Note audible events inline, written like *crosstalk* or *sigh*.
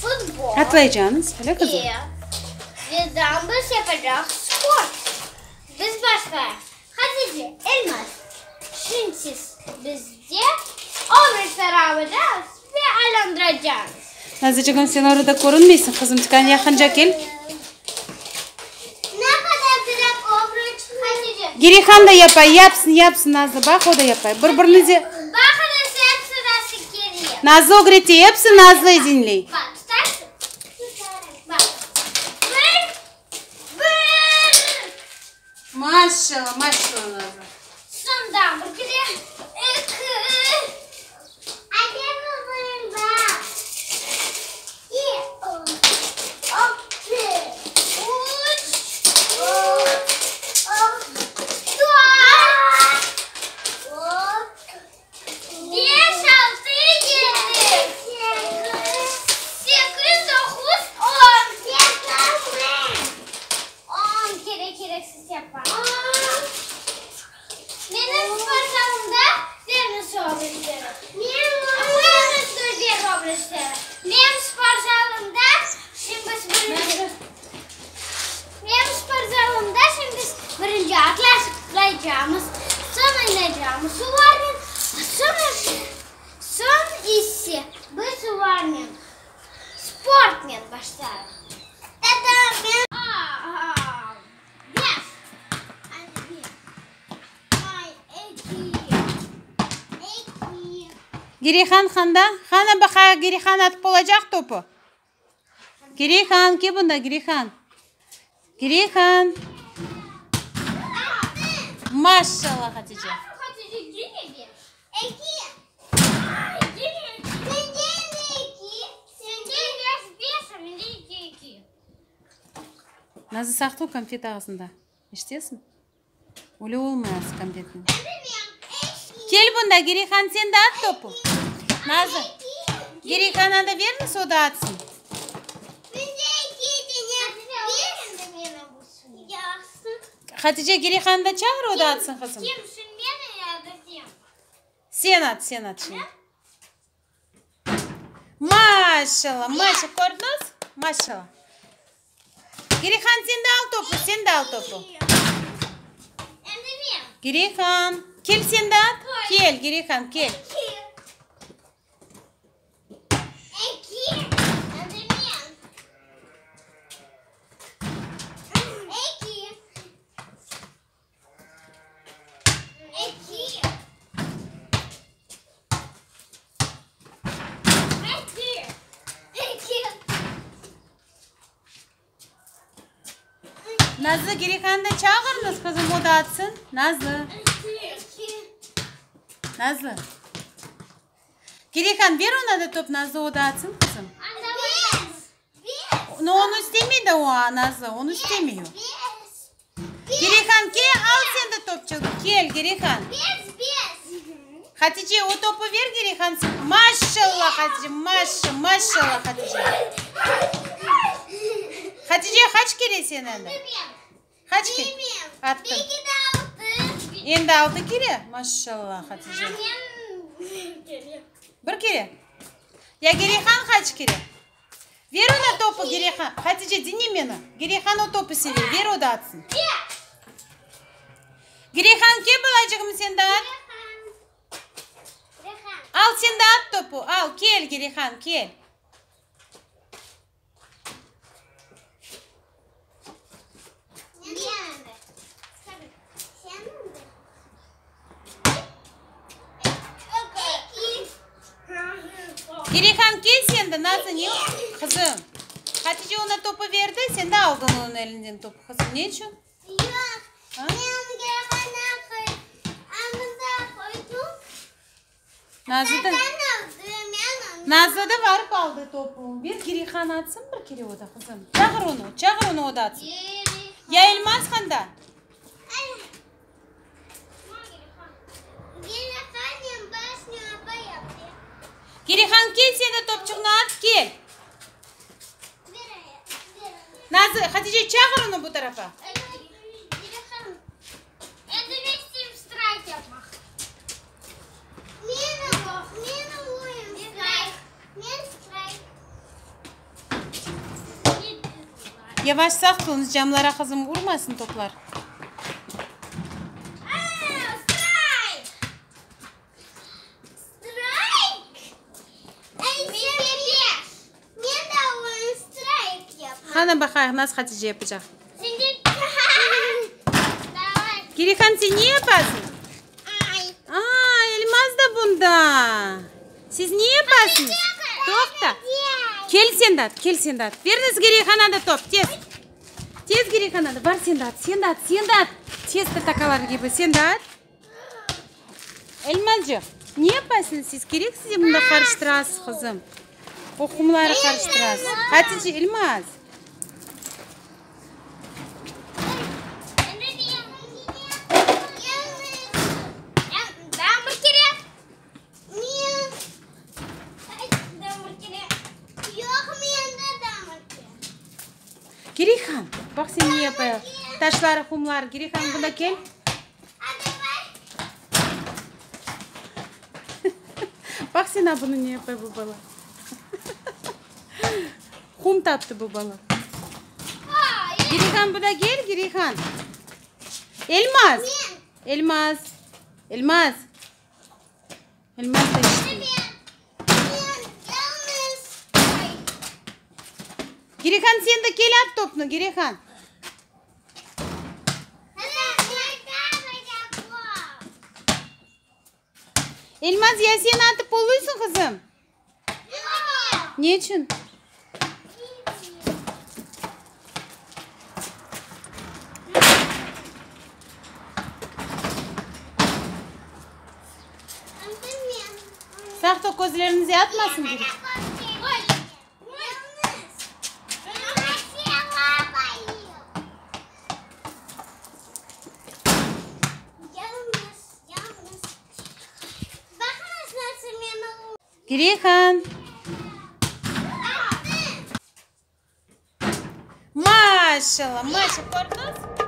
Futbol. Atlayacağınız öyle kızım. İyi. Ve dambız yapacağız. Spor. Biz başka. Hatice, Elmas. Şimdi bizce onu beraber ve alandıracağız. Nazlıcığım sen orada korunmuyorsun kızım. Tıkan yakınca gel. Girikhan da yapay, yapsın, yapsın Nazlı. Bak o da yapay. Birbirinizi... Nazogret'i hepsini Nazlı izinli. Bak tutar. Bak. Vır. Vır. Maşallah maşallah. Viens par žalandas, šimtas brindžių. Viens par žalandas, šimtas brindžių. Atleis leidžiamas, sun leidžiamas suvarnin, sun, sun įsi, bus suvarnin. Sportnin baštelė. Герейхан ханда, хана баха Герейхан атып болажақ топы. Керейхан, ке бұнда Керейхан? Керейхан. Машалла, Хатиже. Назы сақту конфет ағысында. Іштесің? Өлі олмайасы конфетін. Кел бұнда, Керейхан, сен де ат топы. Nazım. Geri kanada verir mi soda atsın? Hatice geri kanada çağır oda atsın kızım. Kim? Sen at, sen at şimdi. Maşallah, maşallah. Gördünüz? Maşallah. Gerihan sen de al topu, sen de al topu. Gerihan, gel sen de at. Gel, Gerihan, gel. Назы Гериханды чағырыңыз қызым ода атсын. Назы. Назы. Герихан, бер он ады топ Назы ода атсын қызым. Но он үстемейді о, Назы, он үстемейді. Герихан, кей ал сенді топчылды. Кел, Герихан. Хатиче, о топы вер, Герихан. Машалла, Хатиче, машалла, Хатиче. Хатиче. Хатиже, хач керек сен әнді? Қачық керек? Атты. Енді алты. Енді алты керек? Машалла, Хатиже. Мен керек. Бір керек? Я Герейхан қачық керек? Веруна топы Герейхан. Хатиже, дене мені. Герейхану топы сені. Веру да атсын. Герейхан ке бұла жығым сенді ат? Ал Ал сенді ат топу. Ал, кел, Герейхан, кел. керейхан кел сенді не? қызым хатиже оны топы берді сен де алдың оның әлінден топы қызым не үшін назыда назыда барып алды топын бер керейхан атсын бір керей ода қызым шақыр оны шақыр оны ода атсын я қанда Perihan gel sen de topçuğunu at gel. Nazlı Hatice çağır onu bu tarafa. Yavaş sak kılınız camlara kızım vurmasın toplar. Ладно, Бахаев, нас Хатиджия пича. Кирихан, сен не епасың? А, Эльмаз да бұнда. Сіз не епасың? Тоқта. Кел сен дат, кел сен дат. Беріңіз Кириханады топ, тез. Тез Кириханады, бар сен дат, сен дат, сен дат. Тез тақалар кебі, сен дат. Эльмаз жоқ. Не епасың сіз? Керек сізде мұнда қарыштырасыз, қызым. Оқымлары қарыштырасыз. Хатиджи, Эльмаз. Грейхан, bak seni niye yapıyor. Taşları, kumlar. Girihan buna gel. *laughs* bak sen bunu niye yapıyor bu balık. *laughs* Kum tattı bu balık. Girihan buna gel Girihan. Elmas. Elmas. Elmas. Elmas da işte. Герехан сенді кел аптопны, Герехан. Элмаз, я сен atып болуйсың қызым? Не үшін? Сақты көзлеріңізге атмасын керек? Кириха! Машала, Маша, порнос?